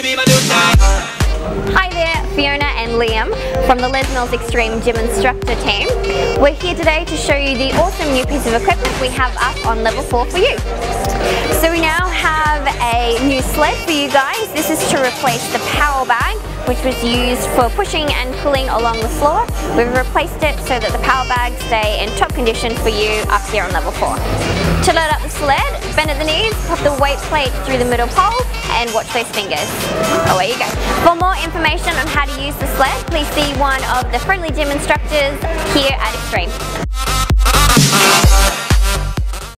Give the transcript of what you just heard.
Hi there, Fiona and Liam from the Les Mills Extreme Gym Instructor team. We're here today to show you the awesome new piece of equipment we have up on level 4 for you. So we now have sled for you guys. This is to replace the power bag which was used for pushing and pulling along the floor. We've replaced it so that the power bags stay in top condition for you up here on level 4. To load up the sled, bend at the knees, pop the weight plate through the middle pole and watch those fingers. Away you go. For more information on how to use the sled, please see one of the friendly gym instructors here at Extreme.